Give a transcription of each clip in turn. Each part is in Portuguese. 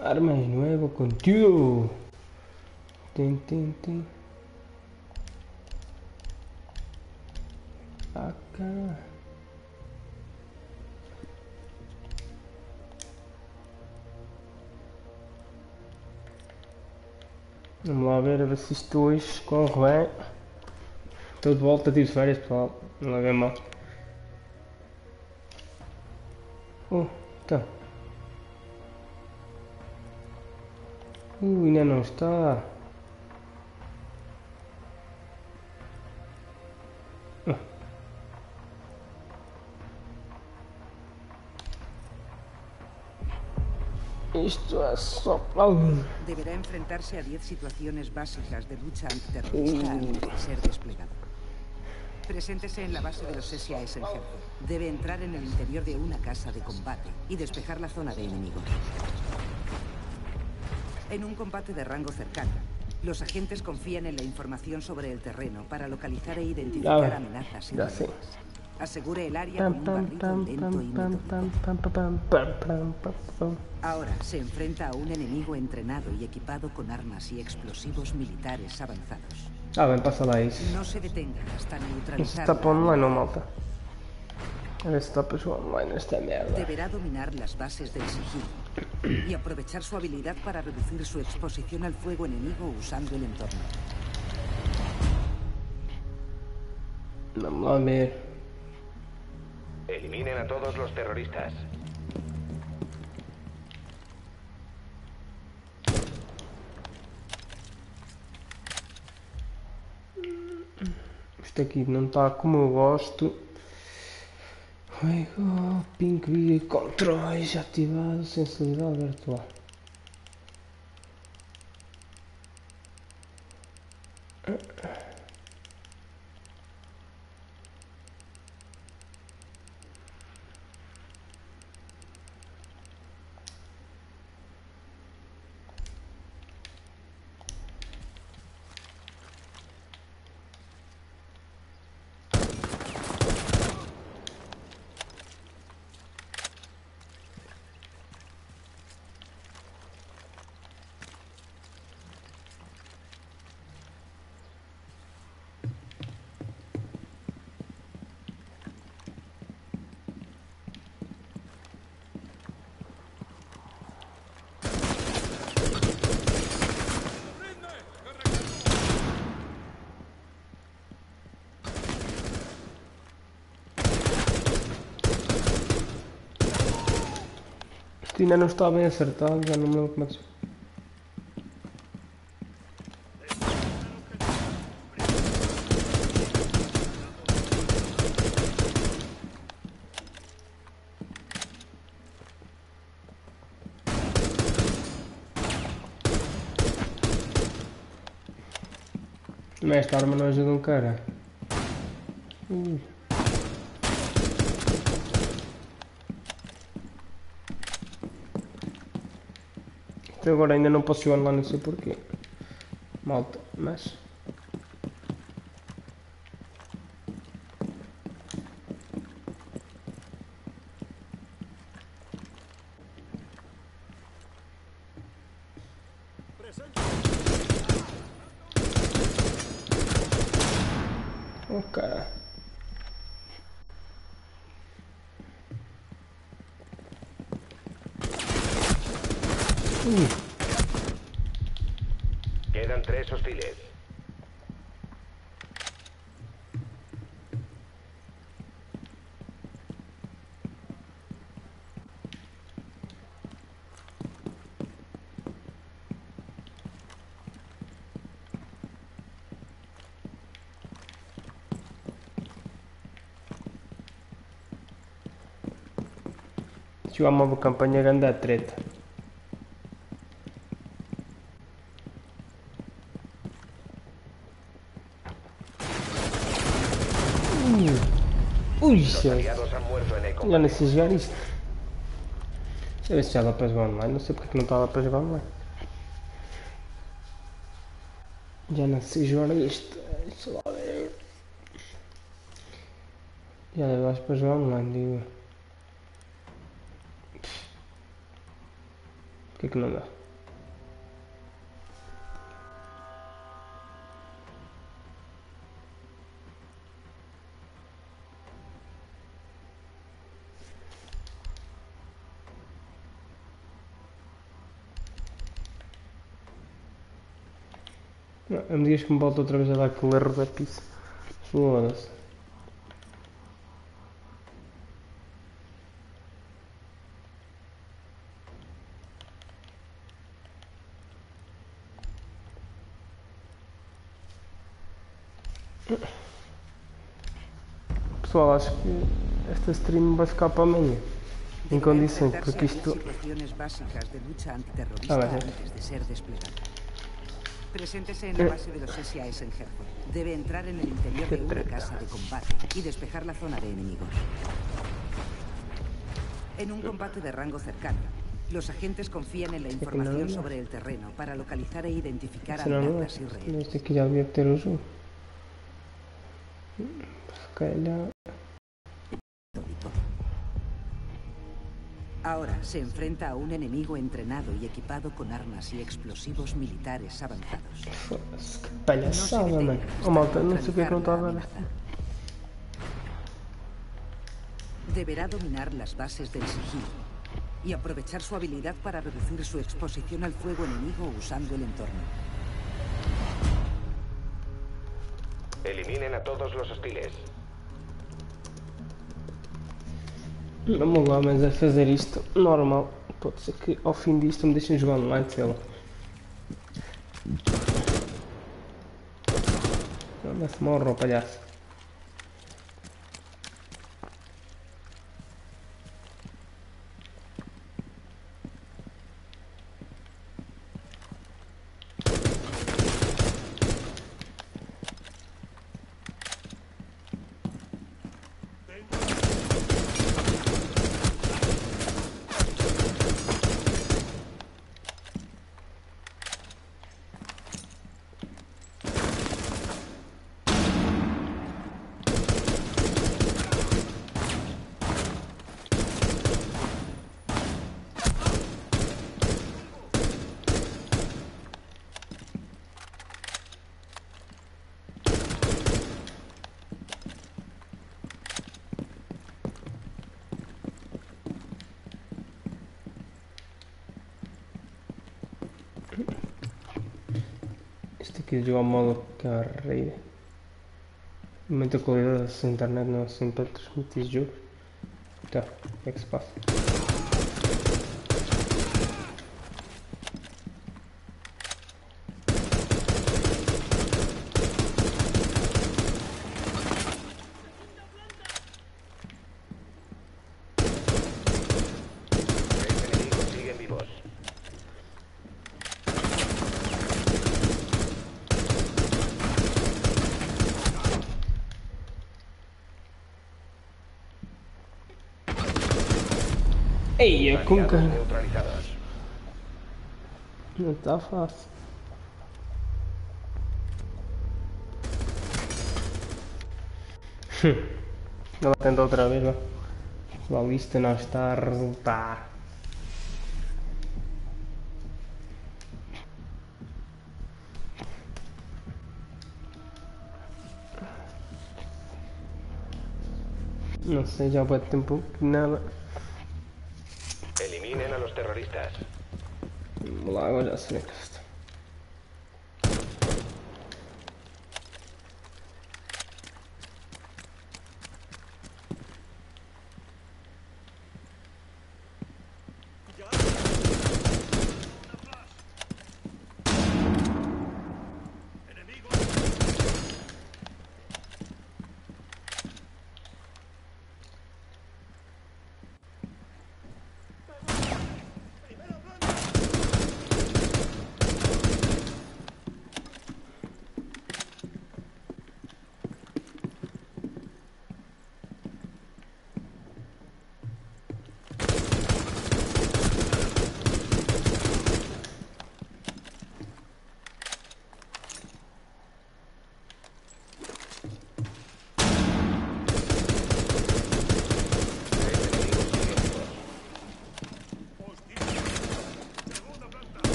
Armas nuevas contigo. Tin, tin. Ah, cara. Vamos lá ver, a ver se isto hoje corre bem. Estou de volta, tive férias pessoal. Não levei mal. Oh, então. Ainda não está. Ah. É só para... Deberá enfrentarse a 10 situaciones básicas de lucha antiterrorista antes de ser desplegado. Preséntese en la base de los SIAS en Jefe. Debe entrar en el interior de una casa de combate y despejar la zona de enemigos. En un combate de rango cercano, los agentes confían en la información sobre el terreno para localizar e identificar Ya, amenazas ya sé. Asegure el área con un. Ahora se enfrenta a un enemigo entrenado y equipado con armas y explosivos militares avanzados. Ah, bem, passa lá isso. No se detenga hasta neutralizar. la online, não, malta? Jogar online esta merda. Deberá dominar las bases del sigilo y aprovechar su habilidad para reducir su exposición al fuego enemigo usando el entorno. Lá ver. Eliminen a todos los terroristas. Isto aqui não está como eu gosto. ecco, ping video control disattivato senza di nuovo virtuale uh. Ainda não está bem acertado, já não me lembro como é que se... Mas esta arma não ajuda um cara. Ui. Agora ainda não posso lá, não sei porquê. Malta, mas. Oh, cara. Ui. Quedan tres hostiles. Jogar uma campanha grande a treta. Ui, Já nem sei jogar isto. Deixa eu ver se já dá para jogar online. Não sei porque que não estava para jogar online. Já não sei jogar isto. Deixa lá ver. Já dá para jogar online, digo. Que não dá? Não, a medida que me volta outra vez a dar aquele erro da pizza. Foda-se. Pessoal, acho que esta stream vai ficar para amanhã. Em condições, porque a 10 isto. A de ser desplegado. Preséntese en la base de los SAES en Hereford. Debe entrar en el interior de una casa de combate y despejar la zona de enemigos. En un combate de rango cercano, los agentes confían en la información sobre el terreno para localizar e identificar é. amenazas y rehenes. Este aqui já devia ter o jogo. Se enfrenta a un enemigo entrenado y equipado con armas y explosivos militares avanzados. No palhaçada, mano. hasta Oh malta, não sei o que amenaza. Deberá dominar las bases del sigilo y aprovechar su habilidad para reducir su exposición al fuego enemigo usando el entorno. Eliminen a todos los hostiles. Vamos lá, mas a fazer isto normal. Pode ser que ao fim disto me deixem jogar online, sei lá. Mas morre, ó palhaço. Aqui de jogar modo carreira. Muita qualidade essa internet não é para transmitir jogos. Tá, o que é que se passa? Tres enemigos siguen vivos. Ei, é com Aliados cara. Não está fácil. Ela tenta outra vez, lá. A lista não está a resultar. Não sei, já vai tempo que nada. Eliminen a los terroristas. Vamos lá, agora já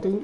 sei que está. Volta um.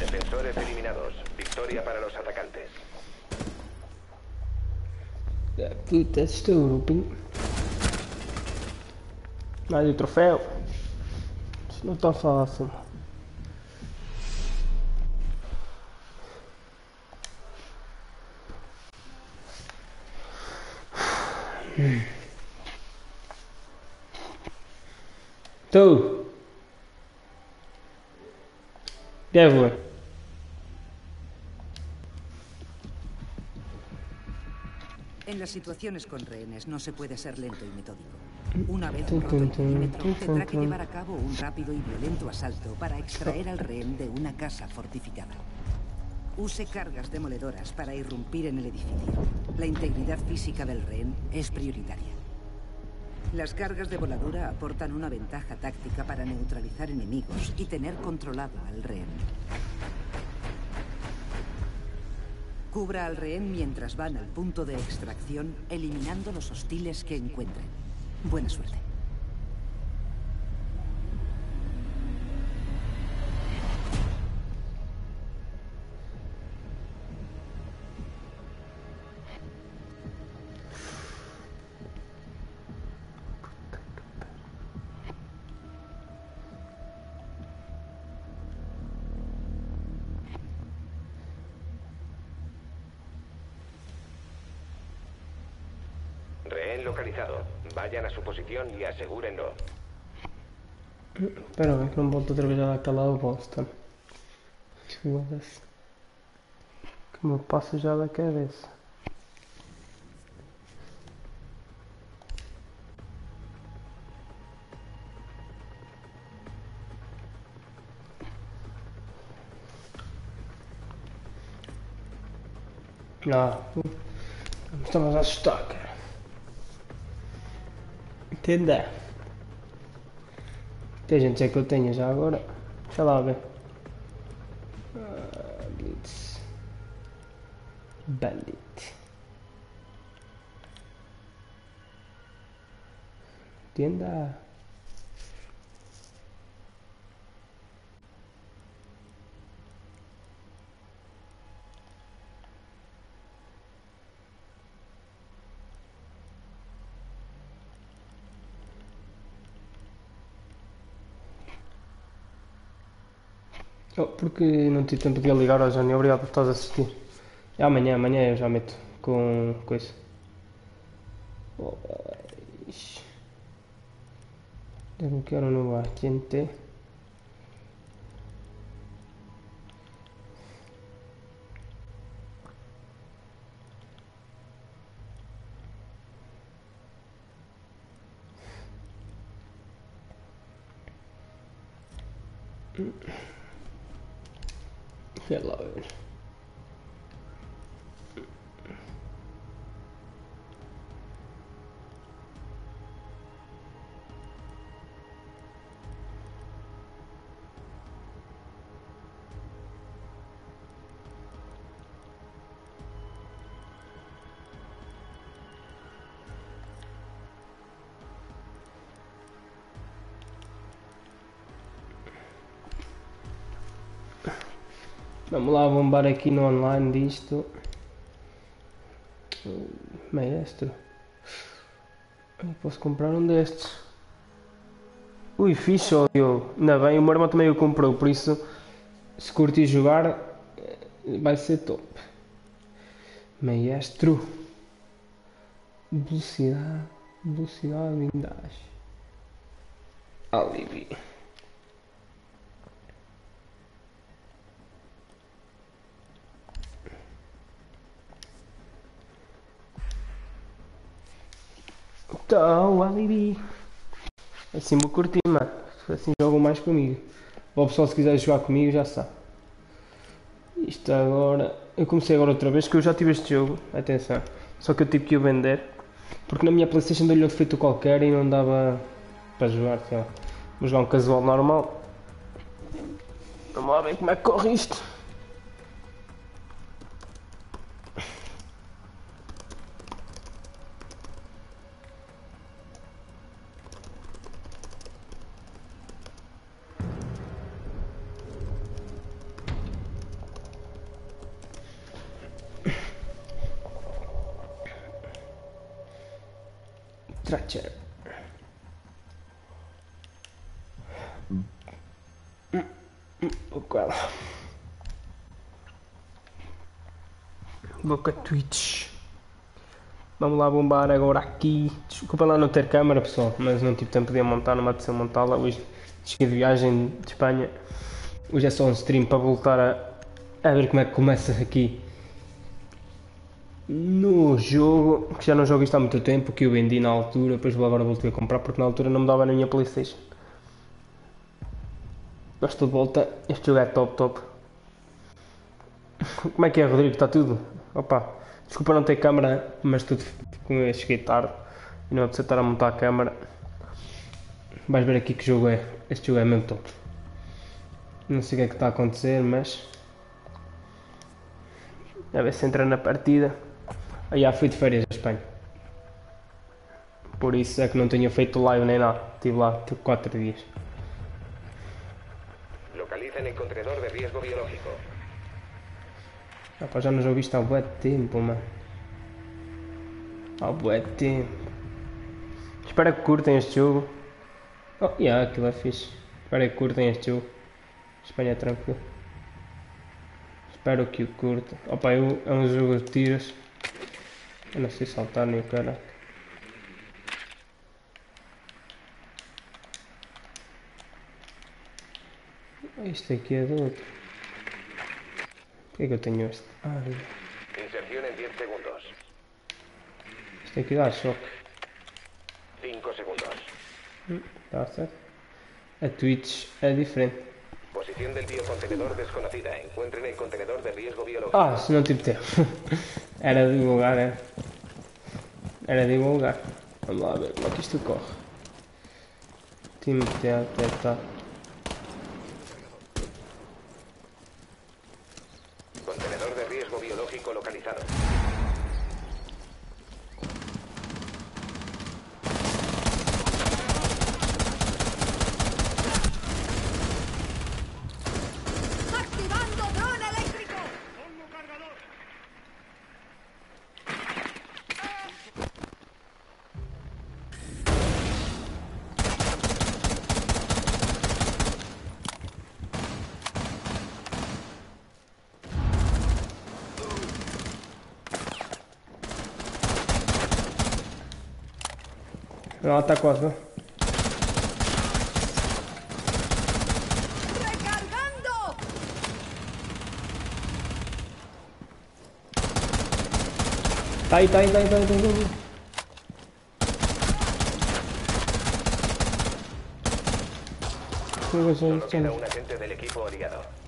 Defensores eliminados. Victoria para los atacantes. Puta, estou grupinho. Mais o troféu. Isso não está fácil. Tu. Devil. Las situaciones con rehenes no se puede ser lento y metódico. Una vez roto el perímetro, tendrá que llevar a cabo un rápido y violento asalto para extraer al rehén de una casa fortificada. Use cargas demoledoras para irrumpir en el edificio. La integridad física del rehén es prioritaria. Las cargas de voladura aportan una ventaja táctica para neutralizar enemigos y tener controlado al rehén. Cubra al rehén mientras van al punto de extracción, eliminando los hostiles que encuentren. Buena suerte. Su posición y asegúrenlo. Espera que não volto outra vez a dar aquela bosta. Foda-se. Que me passa já da cabeça. Me estavas a assustar. Entenda. Que gente é que eu tenho já agora? Deixa lá ver. Ah, Blitz. Bandit. Tienda. Oh, porque não tive tempo de ligar ao Johnny. Obrigado por estás a assistir. É amanhã, amanhã eu já meto com coisa. Oh. Tengo que ahora no va gente. Vamos lá bombar aqui no online disto. Maestro. Eu posso comprar um destes. Ui, fixe, ó. Ainda bem, o meu irmão também o comprou, por isso, se curtir jogar, eh, vai ser top. Maestro. Velocidade, velocidade, blindagem. Alibi. Estou alibi. Assim vou curtir, mano. Assim jogam mais comigo. O pessoal se quiser jogar comigo já sabe. Isto agora. Eu comecei agora outra vez que eu já tive este jogo. Atenção. Só que eu tive que o vender. Porque na minha Playstation deu-lhe um defeito qualquer e não dava para jogar, sei lá. Vou jogar um casual normal. Vamos lá ver como é que corre isto. Twitch. Vamos lá bombar agora aqui. Desculpa lá não ter câmera pessoal, mas não tive tempo de montar, não me apeteceu montá-la. Hoje cheguei de viagem de Espanha. Hoje é só um stream para voltar a, a ver como é que começa aqui no jogo, que já não jogo isto há muito tempo, que eu vendi na altura, depois agora voltei a comprar porque na altura não me dava na minha Playstation. Gosto de volta, este jogo é top top. Como é que é Rodrigo? Está tudo? Opa, desculpa não ter câmera, mas tudo como eu cheguei tarde e não é estar a montar a câmera. Vais ver aqui que jogo é. Este jogo é mesmo top. Não sei o que é que está a acontecer, mas. A ver se entra na partida. Ah, já fui de férias à Espanha. Por isso é que não tinha feito live nem nada. Estive lá tipo 4 dias. El contenedor de riesgo biológico. Rapaz, já não jogo isto há bué tempo, mano. Há bué tempo. Espero que curtem este jogo. Oh, yeah, aquilo é fixe. Espero que curtem este jogo. Espanha é tranquilo. Espero que o curta. Opa, eu, é um jogo de tiros. Eu não sei saltar nem o cara. Este aqui é do outro. Por que é que eu tenho este? Ah, Inserción en 10 segundos. este aqui dá choque. 5 segundos. Dá certo? A Twitch é diferente. Posición del biocontenedor desconocida. Encuentren el contenedor de riesgo biológico. Ah, se não tive tempo. Era divulgar, era. Era divulgar. Vamos lá ver como é que isto corre. Time detectar. Contenedor de riesgo biológico localizado. ¡Activando dron eléctrico! Ela tá quase, não? ¡Recargando! Tá aí, tá aí, tá aí, tá aí, tá aí. tá aí. Creo que soy Solo queda esto. un agente del equipo aliado.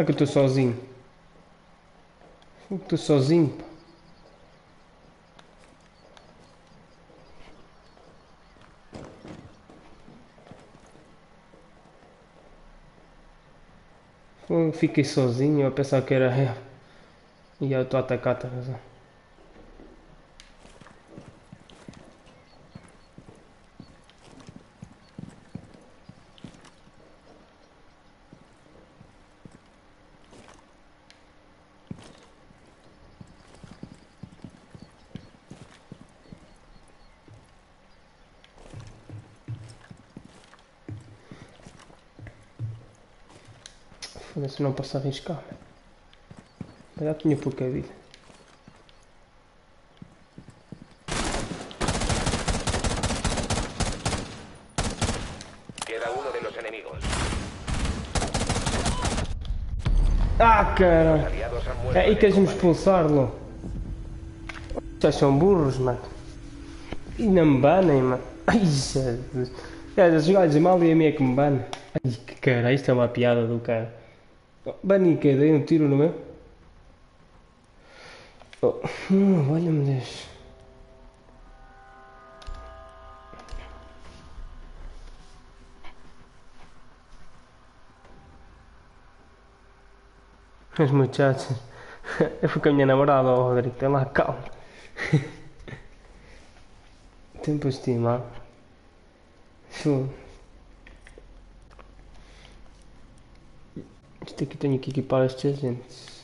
É que eu estou sozinho? Estou sozinho, Fiquei sozinho, eu pensava que era eu. E eu estou a atacar, tá razão. não posso arriscar. Mas já tinha precavido. Queda vida. Ah, caralho! É aí que eles me expulsaram. Vocês são burros, mano. E não me banem, mano. Ai, Jesus. É, os gajos mal e a minha que me banem. Ai, que cara, isto é uma piada do cara. Oh, Bani, que dei um tiro no meu? Oh, hum, olha-me Deus. Os muchachos. Eu fui com a minha namorada, ó Rodrigo, tem lá calma. Tempo estimado. Fogo. Isto aqui tenho que equipar estes agentes.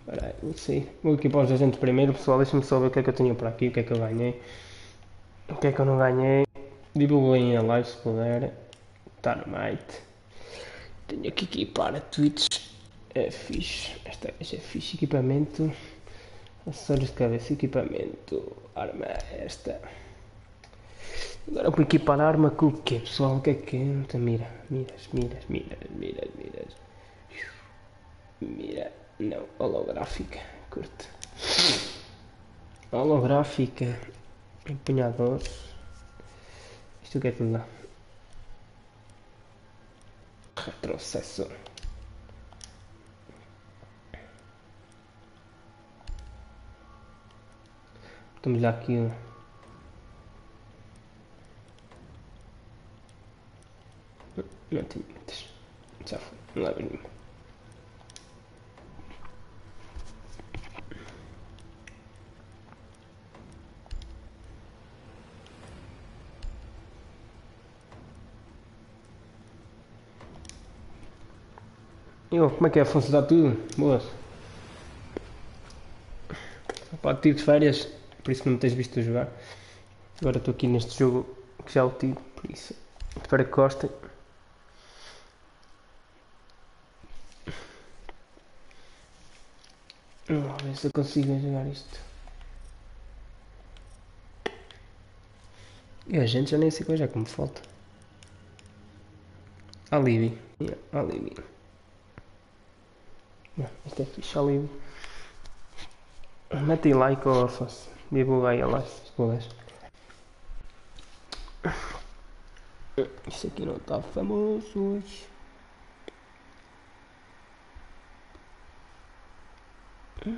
Espera aí, não sei. Vou equipar os agentes primeiro, pessoal. Deixa-me só ver o que é que eu tenho por aqui, o que é que eu ganhei. O que é que eu não ganhei. Divulguem a live se puder. Dynamite. Tenho que equipar a Twitch. É fixe. Esta é fixe. Equipamento. Acessórios de cabeça. Equipamento. Arma esta. Agora vou equipar a arma com o quê, pessoal? O que é que? Então, Mira, miras, miras, miras, miras, miras. Mira, não, holográfica, curto. Holográfica, empunhador. Isto que é que me dá? Retrocesso. Estamos lá aqui. Não tenho muitas. Já foi. Não leva nenhuma. E ó, como é que é? Funcionar tudo? Boas. Pá, tive de férias, por isso não me tens visto a jogar. Agora estou aqui neste jogo que já o tive, por isso. Espero que gostem. Vamos ver se eu consigo jogar isto. E a gente já nem sei qual é que me falta. Alibi. Yeah, alibi. Yeah, isto é fixe, alibi. Mete like ou faço. Divulga aí a live se puderes. Isso aqui não está famoso hoje. É,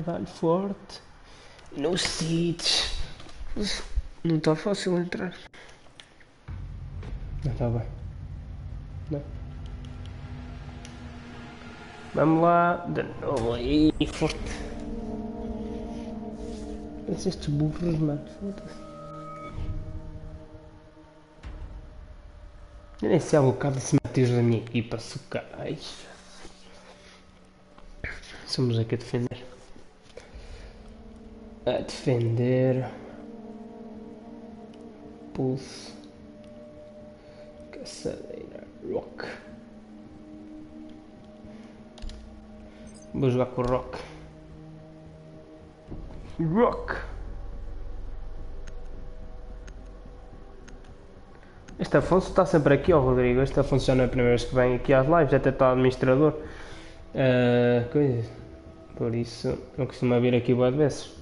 vale forte. No Seeds. Não está fácil entrar. Não está bem. Não. Vamos lá. De novo aí. Forte. Estes burros, mano. Foda-se. Eu nem sei há bocado se meteu da minha equipa, suca. Somos aqui a defender. A defender. Pulse. Caçadeira. Rock. Vou jogar com o Rock. Rock. Este Afonso está sempre aqui, ó Rodrigo. Este Afonso já não é a primeira vez que vem aqui às lives, até está administrador. Ah, coisa. Por isso, eu costumo vir aqui boas vezes.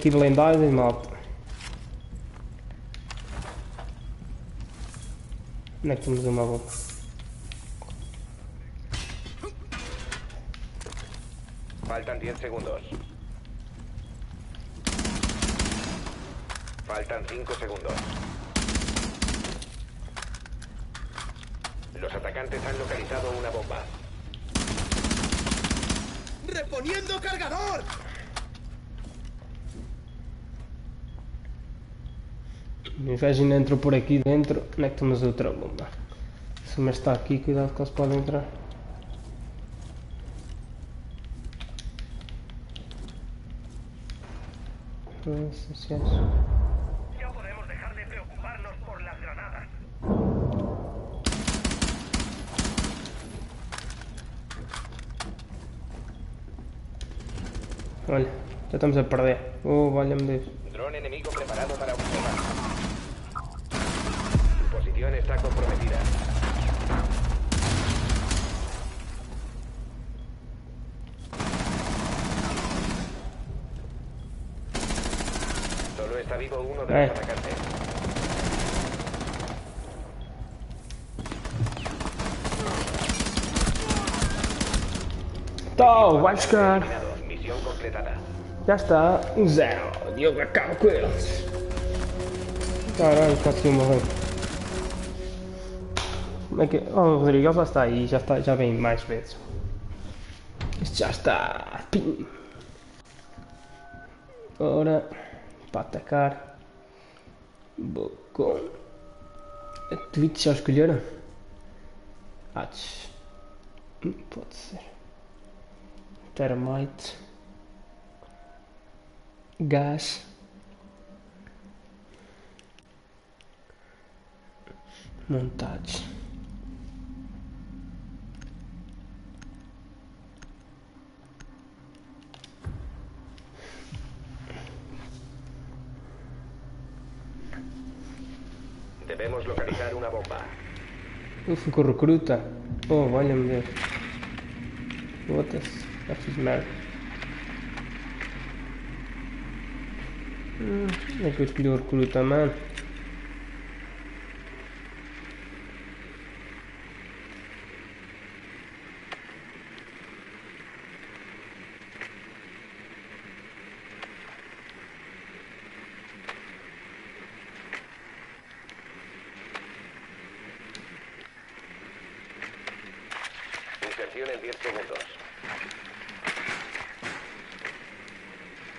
Aqui blindagem, malta. Onde é que temos uma bomba? Faltan 10 segundos. Faltan 5 segundos. Los atacantes han localizado una bomba. ¡Reponiendo cargador! O gajo ainda entrou por aqui dentro. Onde é que temos outra bomba? Se o mestre está aqui, cuidado que eles podem entrar. Granadas. Olha, já estamos a perder. Oh, valha-me Deus. Dron enemigo preparado para observar. Su posición está comprometida. Solo está vivo uno de Eh. los atacantes. Tá, vai buscar. Eliminado. Misión completada. Já está. Um zero. Diogo acaba com eles. Caralho, conseguiu morrer. Como é que. Oh, Rodrigo, já está aí. Já, está, já vem mais vezes. Isto já está. Pim. Ora. Para atacar. Vou com. A Twitch já escolheram? Ah. Hum, Pode ser. Termite. Gás. Montados. Debemos localizar una bomba. Eu fui com recruta. Oh, valha-me Deus. Foda-se. Já fiz merda. Hum, é que eu escolhi o 10 segundos.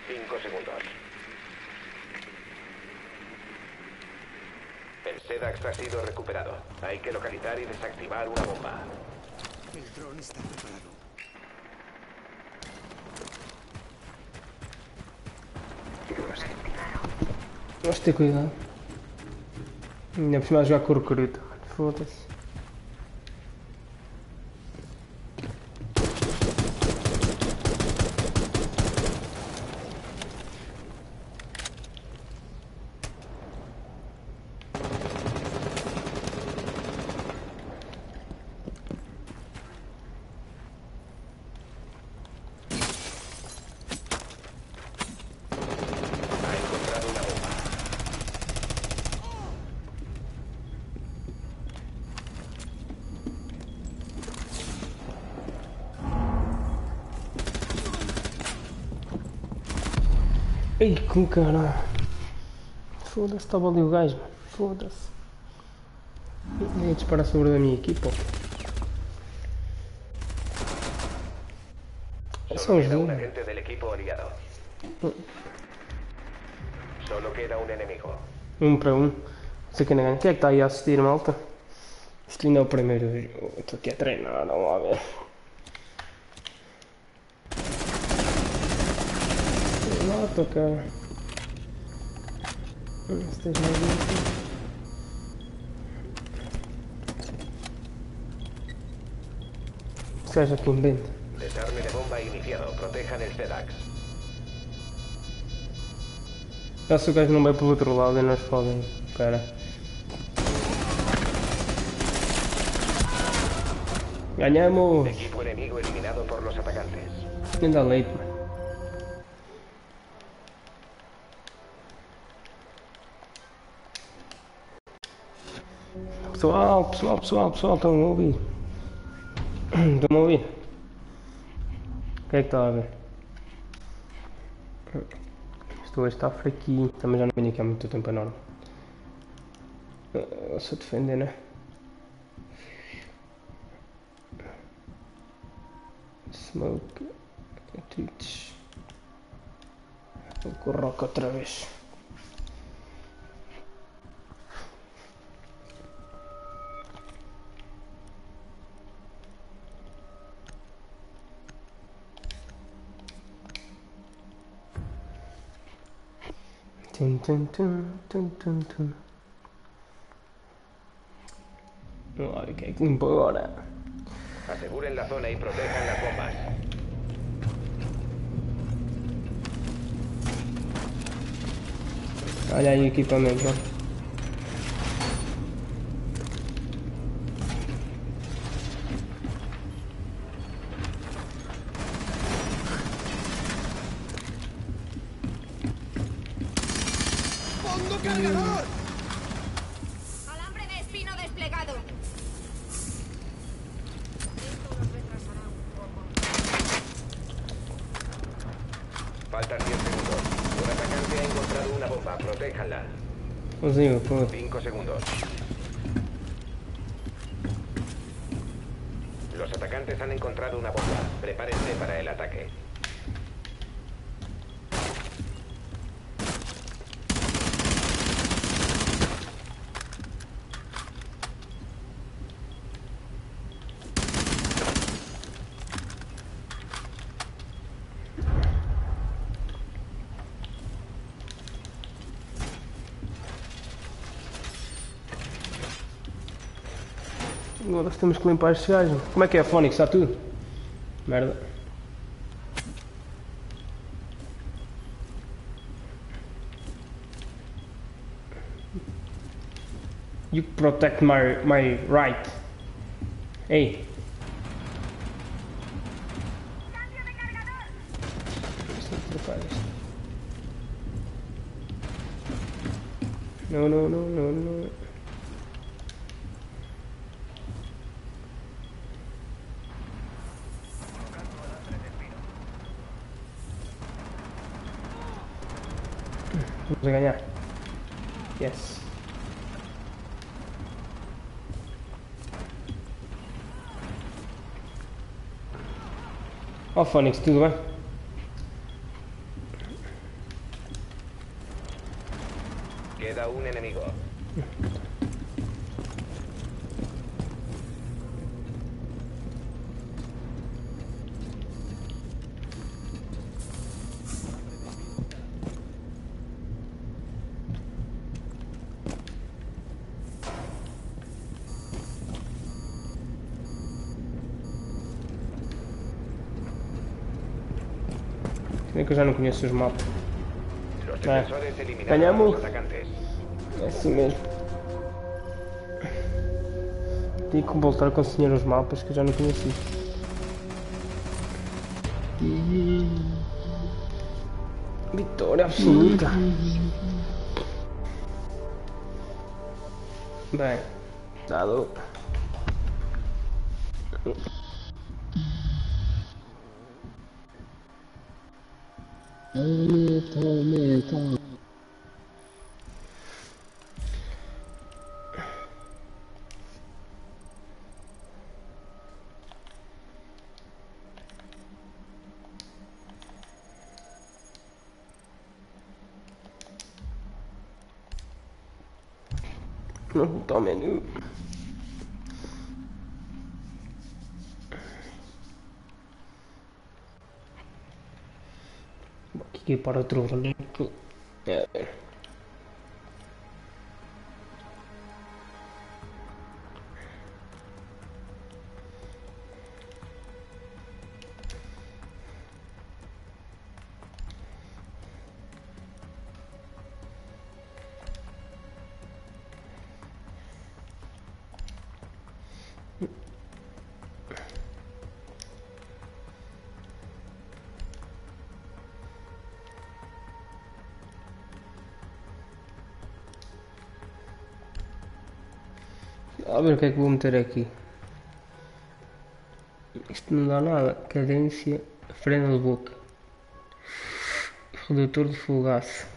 5 segundos. El SEDAX ha sido recuperado. Hay que localizar y desactivar una bomba. El dron está preparado. Ter cuidado. Ainda por cima a jogar com o. Foda-se. Com caralho. Foda-se, estava ali o gajo. Foda-se. Eu Ia disparar sobre a minha equipa. São Solo os dois. agente del equipo aliado. Solo queda un enemigo. Um para um. Não sei quem é que está aí a assistir, malta? Isto ainda é o primeiro. Estou aqui a treinar, não lá ver. Estou cá. Se tens mais um aqui inventa. Desarme de bomba iniciado. Protejan el SEDAX. Já se o gajo não vai para o outro lado e nós podem. Espera. Ganhamos! Equipo enemigo eliminado por los atacantes. Ainda leite, mano. pessoal, pessoal, pessoal, pessoal, estão a ouvir? Estão a ouvir? Quem é que está a ver? Estou a estar tá fraquinho, também já não venho aqui há muito tempo é enorme. Só defender, né? Smoke. Twitch. Vou com o Rock outra vez. Que limpo agora. Aseguren la zona y protejan las bombas. Olha aí o Agora temos que limpar estes gajos. Como é que é a Fónix? Está tudo? Merda. You protect my my right. Ei. Não, não, não, não. Vamos a ganhar. Yes. Oh, Fónix, tudo bem? Que eu já não conheço os mapas. Ah. Ganhamos. É assim mesmo. Tenho que voltar a conseguir os mapas que eu já não conheci. Vitória absoluta. Bem, dado. Não voltar aqui para outro boneco. saber ver o que é que vou meter aqui. Isto não dá nada. Cadência, freno de boca. Redutor de fogaço.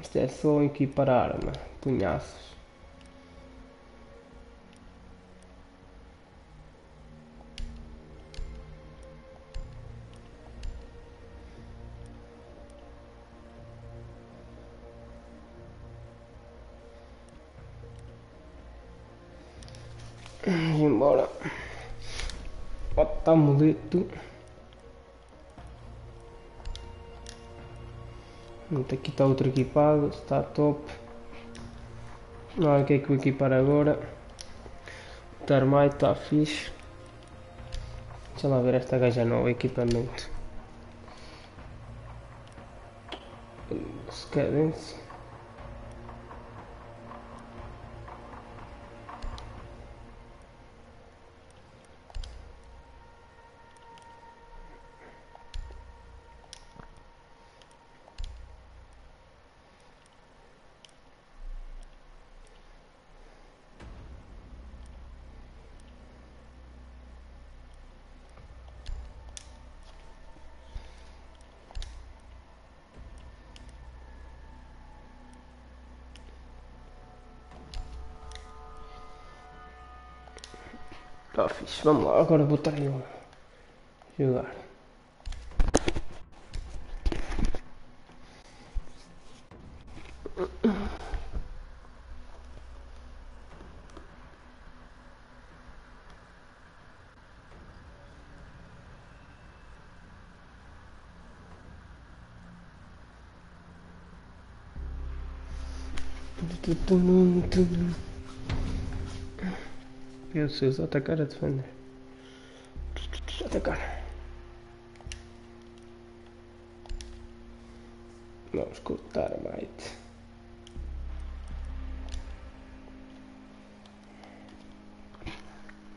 Isto é só equipar arma. Punhaços. 8. Aqui está outro equipado, está top. Não há o que é que vou equipar agora. O Termite está fixe. Deixa lá ver esta gaja nova, equipamento. Cadence. Tá fixe, vamos lá, agora vou botar aí só atacar a defender. Atacar. Vamos cortar a bite.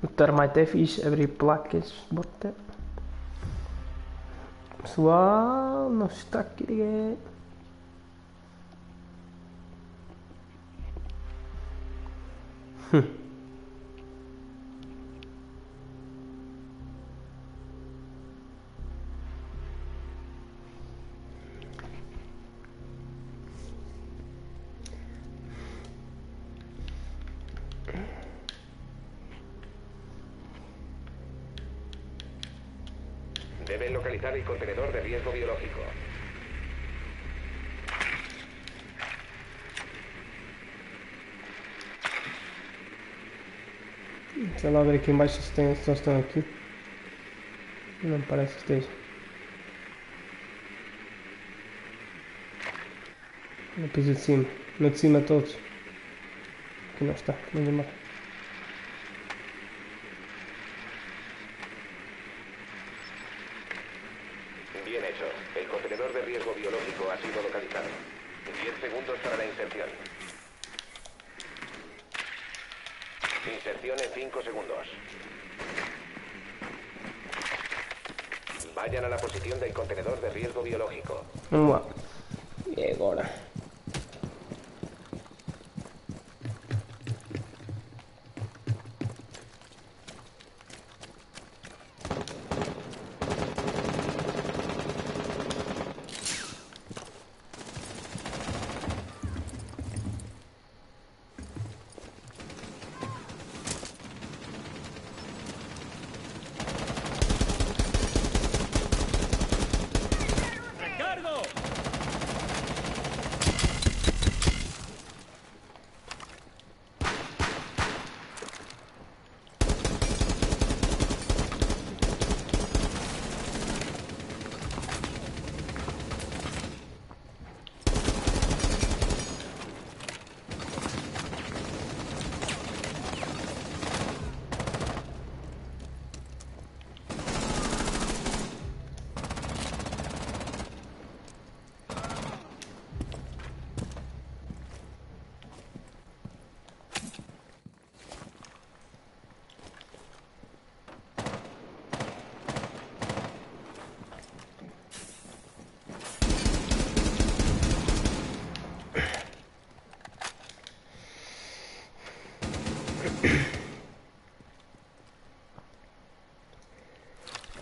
O termite é fixe, abrir placas, bota. Pessoal, não está a querer. Deixa lá ver aqui embaixo se, estão aqui. Não parece que esteja. No piso de cima. No de cima todos. Aqui não está. Vamos embora.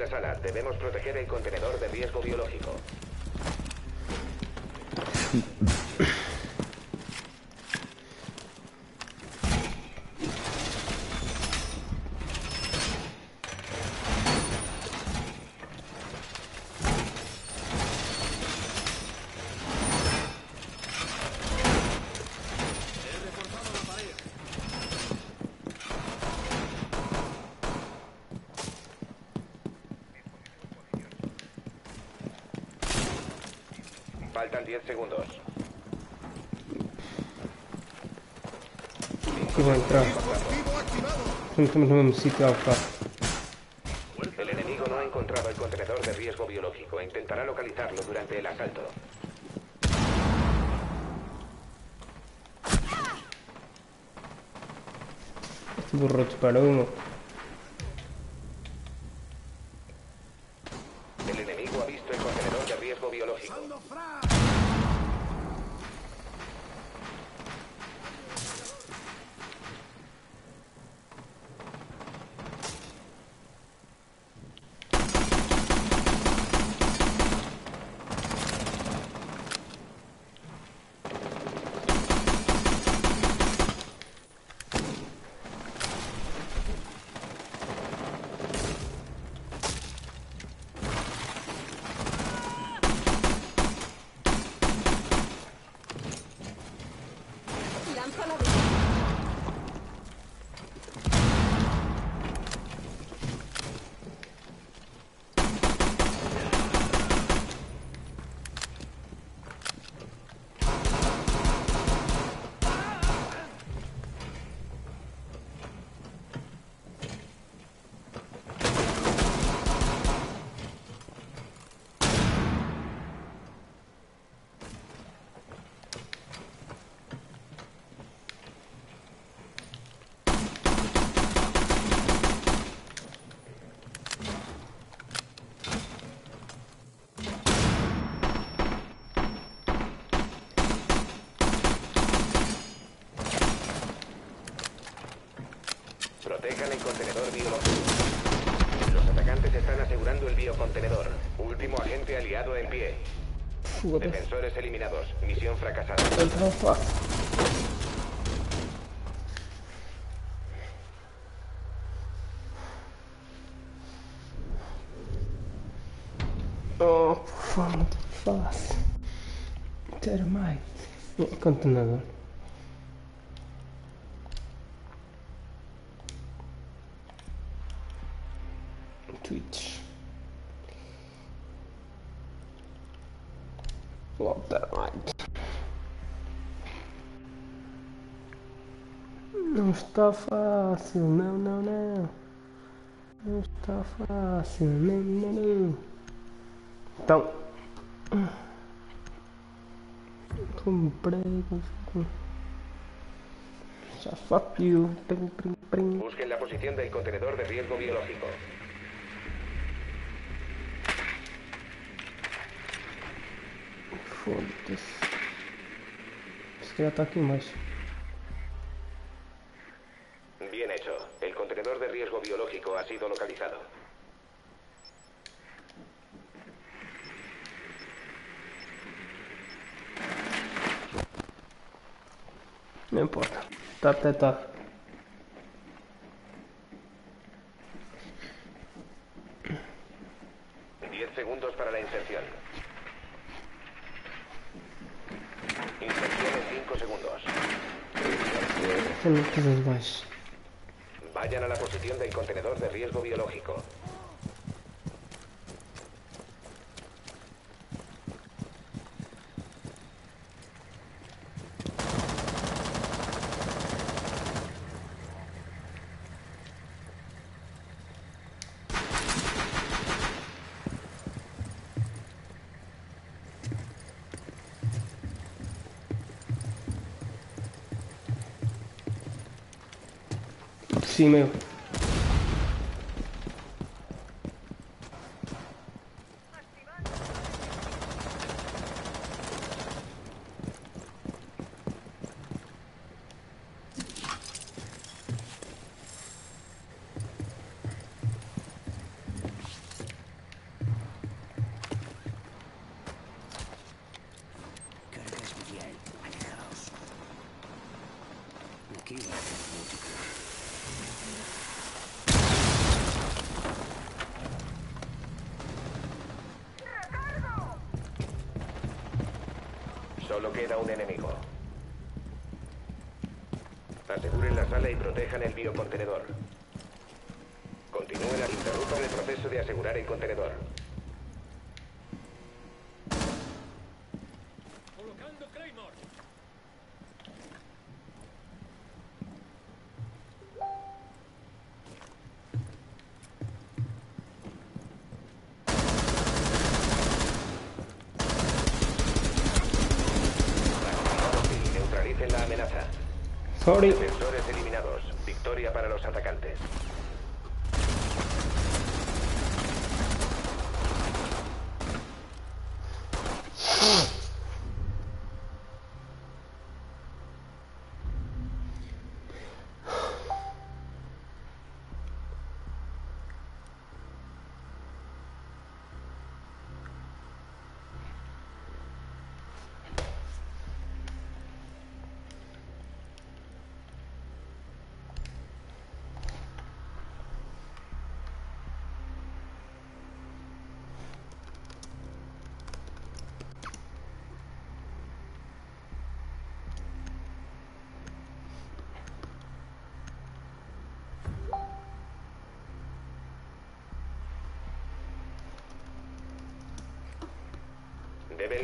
la sala. Debemos proteger el contenedor de riesgo biológico. 10 segundos. Aqui vou entrar. Dispositivo activado. Não estamos no mesmo sítio há bocado. El enemigo no ha encontrado el contenedor de riesgo biológico e intentará localizarlo durante el asalto. Este burro disparou Quero mais. Contenedor. Twitch. Walter White. Não está fácil, não, não, não. Não está fácil, não, não, não. Então. Comprei. com- Já fuck you. Prim, prim, prim. Busquen la posición del contenedor de riesgo biológico. Foda-se. Se calhar está aqui mais. Bien hecho. El contenedor de riesgo biológico ha sido localizado. Não importa. 没有 Solo queda un enemigo. Aseguren la sala y protejan el biocontenedor. Continúen al interrumpan el proceso de asegurar el contenedor. 30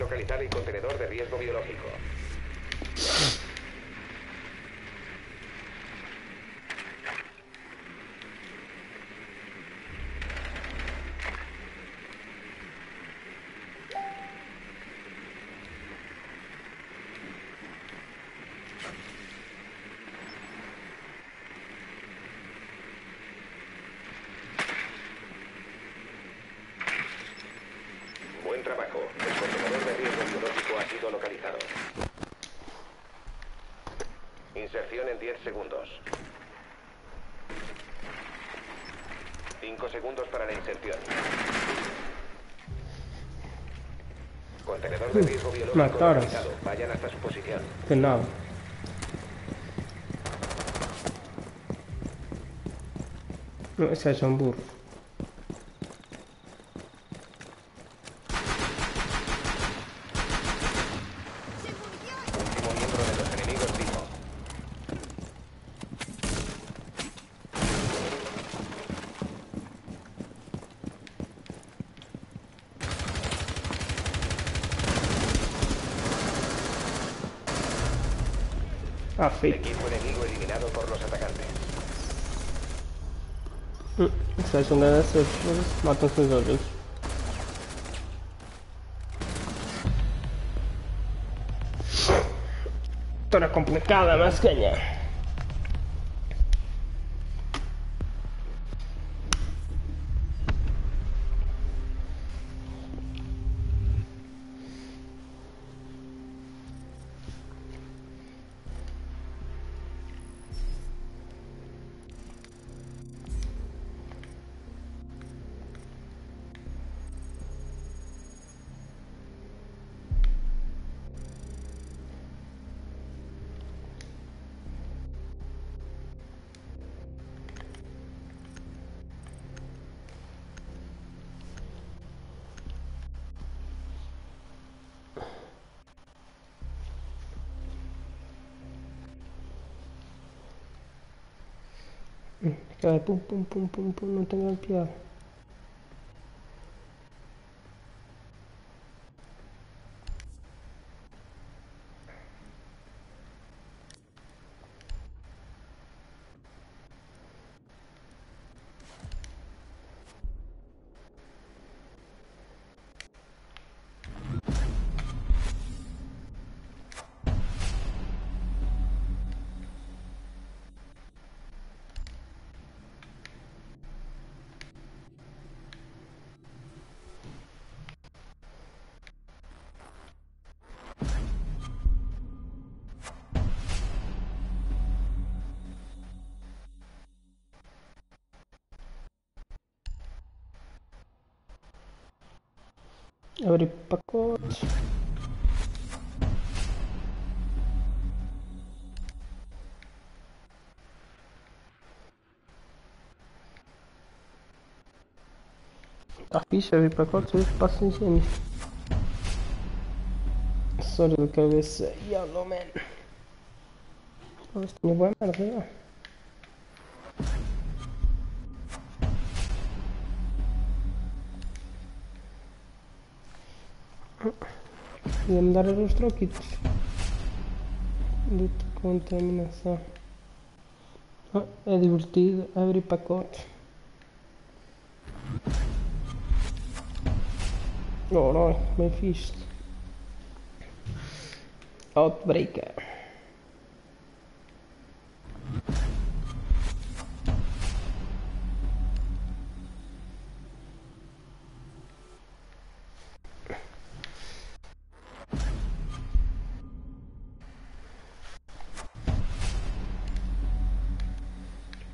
localizar el contenedor de riesgo biológico. Buen trabajo. El contenedor de riesgo biológico ha sido localizado. Inserción en 10 segundos. 5 segundos para la inserción. Contenedor de riesgo biológico localizado. Vayan hasta su posición. De nada. No, ese es un Ah, fake. Equipo enemigo eliminado por los atacantes. Esse é um grande eles matam-se uns aos outros. História complicada, mas ganha. Aquela pum pum pum pum pum, não tem grande Tá fixe abrir pacotes, hoje passo em genes. Acessório da cabeça, Yellow Man. Mas tinha boa merda, não. Ia-me dar os troquitos de contaminação. Ah, é divertido abrir pacotes. Ora, bem fixe. Outbreaker.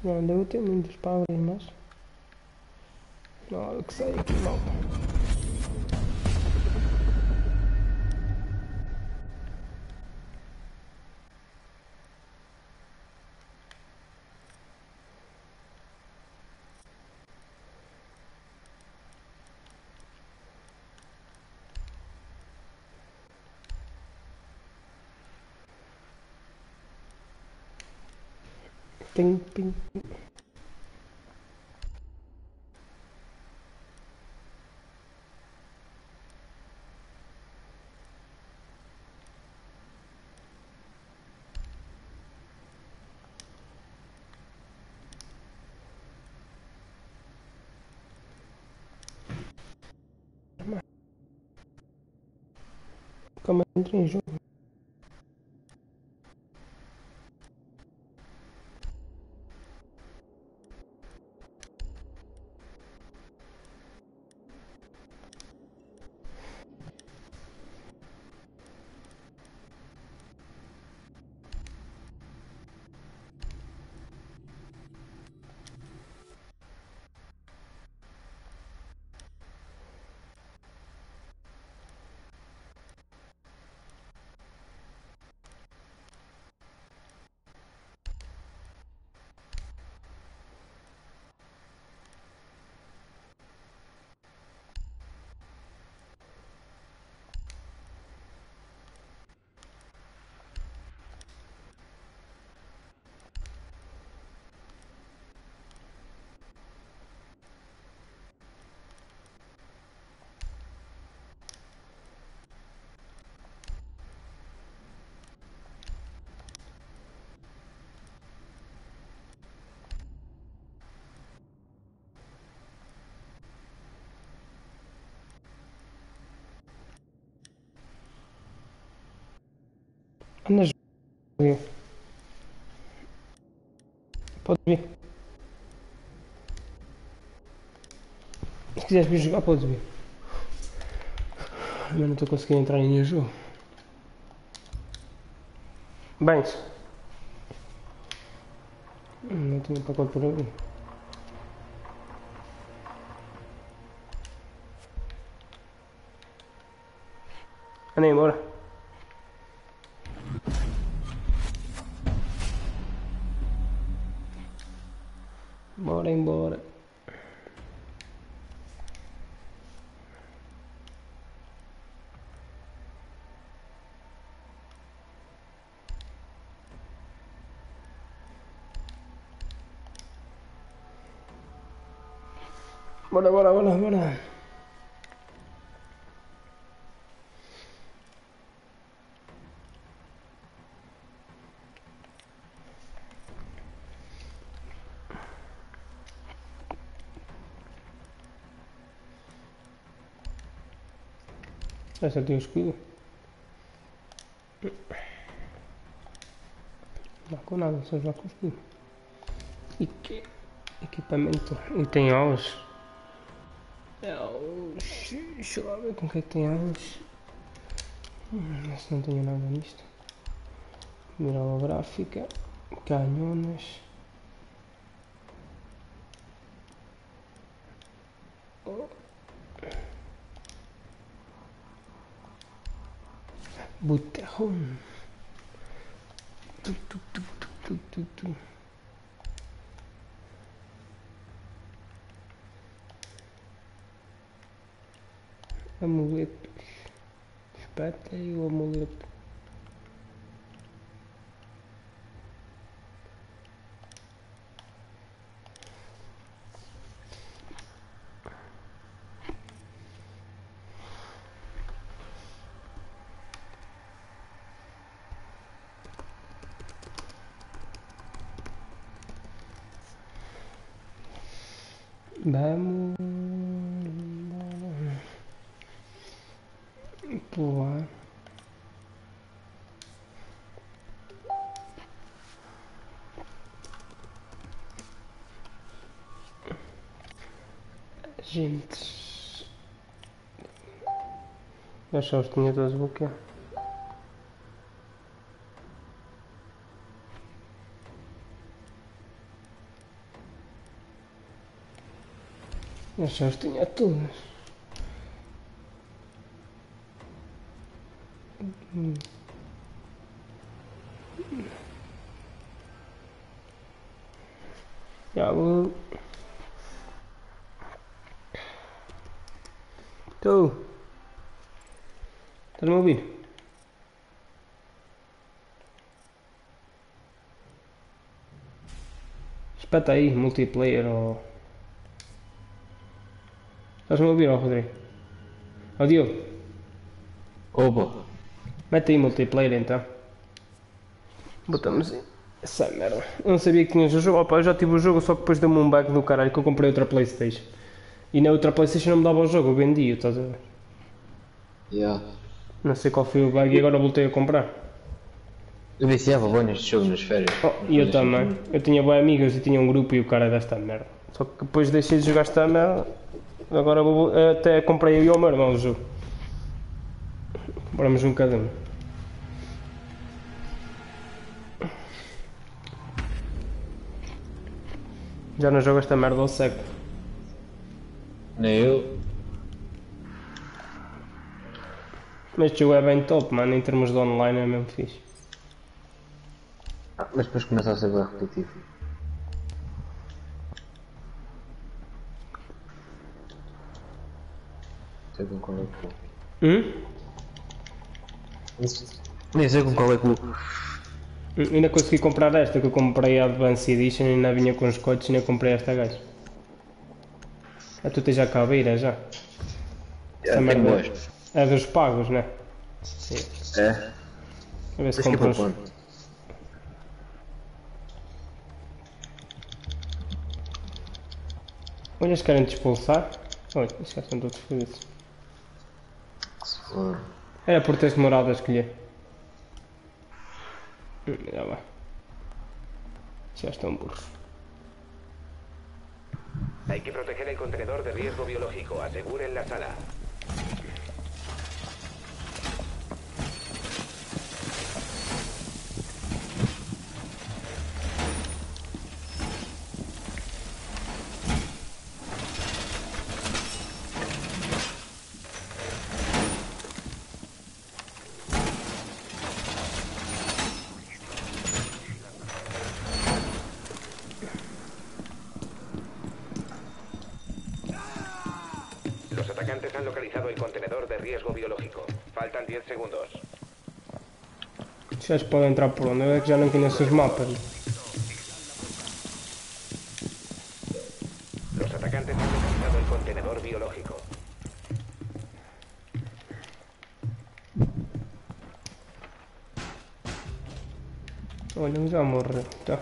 Não, devo ter muitos abrir, mas. Não, o que sai aqui mal. Tem, tem. Calma, entra em jogo. Anda jogar. Pode vir. Se quiseres vir jogar, podes vir. Eu não estou conseguindo entrar em nenhum jogo. Bem, não tinha pacote por abrir. Anda embora. Bora embora. Bora, bora, bora, bora. Tem o escudo. Não com nada, só já com o escudo. Equipamento? E tem aulas. Deixa eu lá ver com o que é que tem aulas. Hum, se não tenho nada nisto. Mira holográfica. Canhones. Botão. Tu, tu, tu, tu, tu, tu, tu. Amuletos. Espeta e o amuleto. Vamos pular. Gente, eu só os tinha todos bloqueados. Eu só os tinha todos. Já vou. Tu. Estás-me a ouvir? Espeta aí, multiplayer ou. Estás-me a ouvir, ó Rodrigo? Ó Diogo, Opa, mete aí multiplayer então. Botamos aí. Essa merda. Eu não sabia que tinhas o jogo. Opa, eu já tive o jogo, só que depois deu-me um bug do caralho que eu comprei outra Playstation. E na outra Playstation não me dava o jogo, eu vendia, estás a ver? yeah. Não sei qual foi o bug e agora voltei a comprar. Eu viciava bem neste jogo nas férias. Oh, e eu também. Eu tinha boas amigas e tinha um grupo e o cara desta merda. Só que depois deixei de jogar esta merda. Agora vou, até comprei eu e o meu irmão o jogo. Compramos um bocadinho. Já não jogo esta merda ao século. Nem eu. Mas este jogo é bem top, mano. Em termos de online é mesmo fixe. Ah, mas depois começa a ser bem repetitivo. Sei com qual é que é. Hum? Nem sei com qual é que. Hum, Ainda consegui comprar esta que eu comprei a Advanced Edition e ainda vinha com os códigos e ainda comprei esta gaja. Ah, tu tens a caveira já. É, tem merda. É dos pagos, né? É? A ver se Tens Olha, eles querem te expulsar. Olha, esses gajos são todos fodidos. Se for. Era por teres demorado a escolher. Hum, Já vai. Já estão burros. Hay que proteger el contenedor de riesgo biológico. Aseguren la sala. gajos podem entrar por onde? Eu é que já não conheço os mapas. Olha, um já morrer Tá.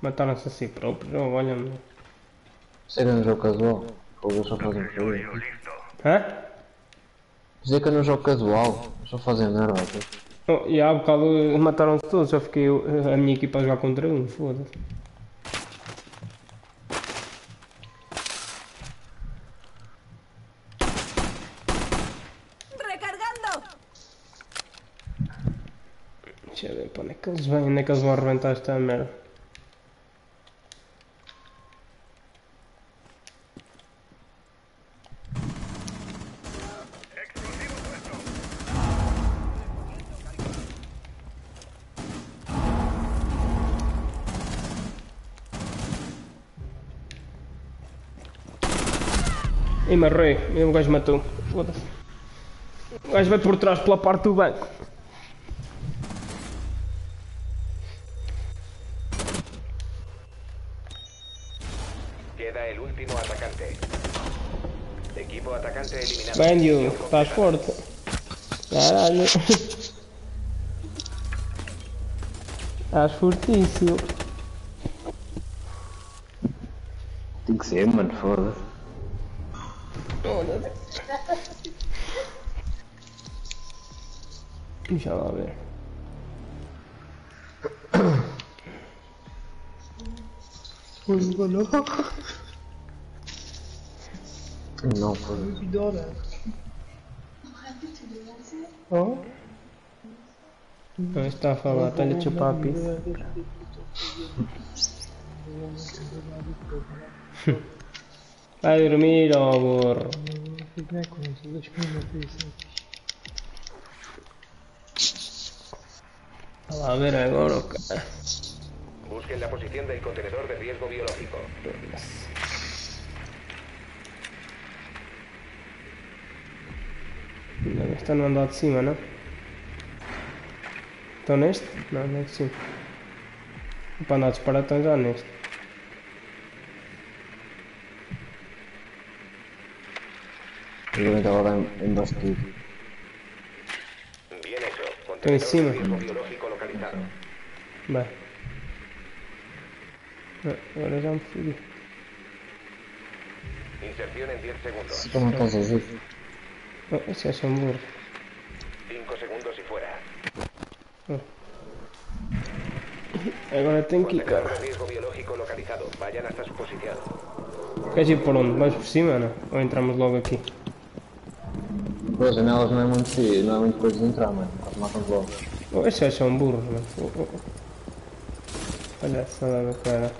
Mataram-se a si próprios, oh, olha-me. Chega no é jogo casual. Ou é só fazem merda. Hã? Dizer que eu não jogo casual. Só fazem merda. Oh, e há bocado mataram-se todos. Só fiquei eu- a minha equipa a jogar contra um. Foda-se. Deixa eu ver para onde é que eles vêm. Onde é que eles vão arrebentar esta merda. E marrei. E o gajo matou. Foda-se. O gajo vai por trás pela parte do banco. Queda el último atacante. Equipo atacante eliminado. Estás forte. Caralho. Estás fortíssimo. Tem que ser, mano. Foda-se. Deixa lá ver. Não, foda-se. Oh? Não está a falar, está-lhe a chupar a pizza. Vai dormir, ó burro. A lá ver agora, o cara. Busquen la posición del contenedor de riesgo biológico. Não, Está no andar de cima, não? Estão neste? Não, não é de cima. Para andar disparado estão já neste. Eu estava lá embaixo de tudo. Bien hecho. Estoy Contenedor encima. de riesgo biológico localizado. Vai. Ah, Agora já me fodi. Inserción en 10 segundos. Como estás a ver? Oh, esse é um burro. 5 segundos y fuera. Agora tenho que ir, Contenedor cara. de riesgo biológico localizado. Vayan hasta su posición. Queres ir por onde? Vais por cima, não? Ou entramos logo aqui? Pois, as janelas não é muito, não é muito coisa de entrar, mano. Eles matam logo. Oh, esses já são burros, mano. Oh, oh, oh. Olha só da cara.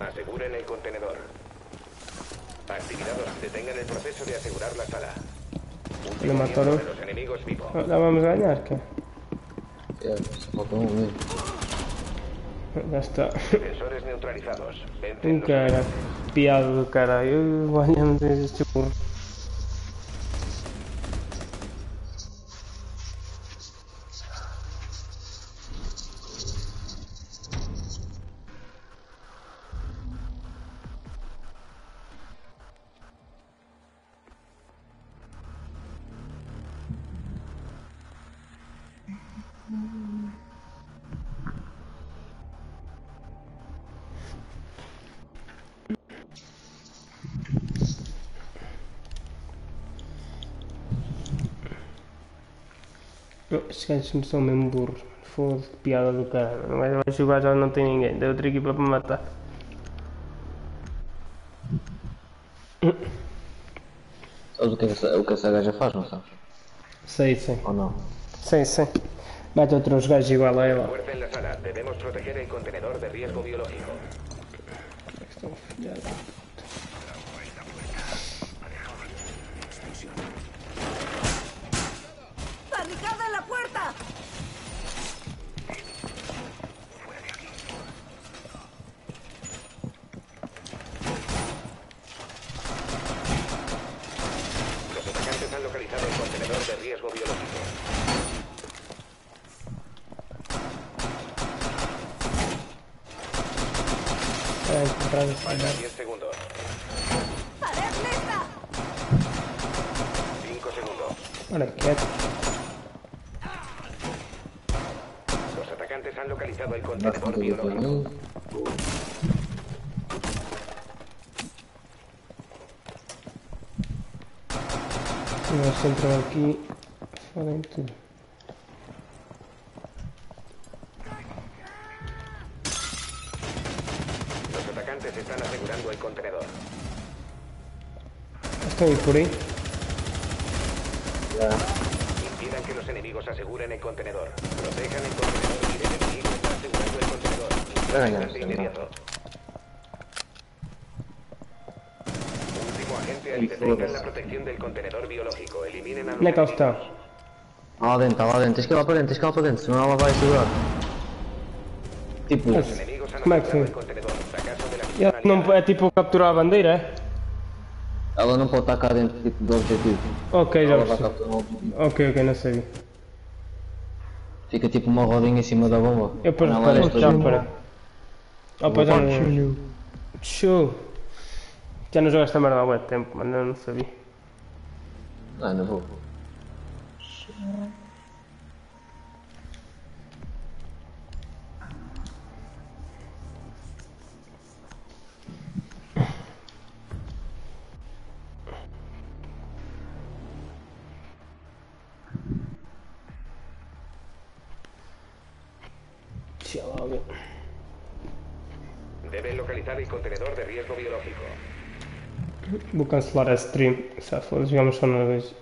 Aseguren el contenedor. Actividados, detengan el proceso de asegurar la sala. Último Le mataron. miembro de los enemigos vivo. Oh, já vamos ganhar, cara. É, só falta um mesmo. Já está. Defensores neutralizados. Vencen Um los cara. Piada Estes gajos não são mesmo burros. Foda-se, que piada do caralho. Não vai vai jogar já não tem ninguém. Deu outra equipa para matar. Sabes o que, é que essa, o que essa gaja faz, não sabes? Sei, sei. Ou não? Sei, sei. Mete outros gajos igual a ela. Debemos proteger el contenedor de riesgo biológico. Estão filhados. ¡Barricada en la puerta! Los atacantes han localizado el contenedor de riesgo biológico. a encontrar esse Faltan 10 segundos. ¡Pared lista! 5 segundos. Ora, quieto. Los atacantes han localizado el Dá contenedor conta do biológico. caminho. Eles entram aqui, tudo. Los atacantes están asegurando el contenedor. Estão aí por aí? Já. Impidan que los enemigos aseguren el contenedor. Protejan el contenedor y el enemigo está asegurando el contenedor. Venga, de inmediato. Último agente ahí. Detengan la protección del contenedor biológico. Eliminen a los é Lá dentro, tá lá dentro. Tens que ir lá para dentro, tens que ir lá para dentro, senão ela vai segurar. Tipo, Como é que foi? el contenedor. Fracaso de la Ele misión não, é tipo capturar a bandeira, é? ela não pode estar cá dentro tipo, do objetivo. Ok, já Ela vai percebi. Ok, ok, não sabia. Fica tipo uma rodinha em cima da bomba. Eu ela é já toda- reparei. Oh, pois já não... Show! Já não jogaste a merda há muito tempo, mas eu não sabia. Não, não vou. Deixa lá ver. Deben localizar el contenedor de riesgo biológico. Vou cancelar a stream. Se foda, jogamos só na vez.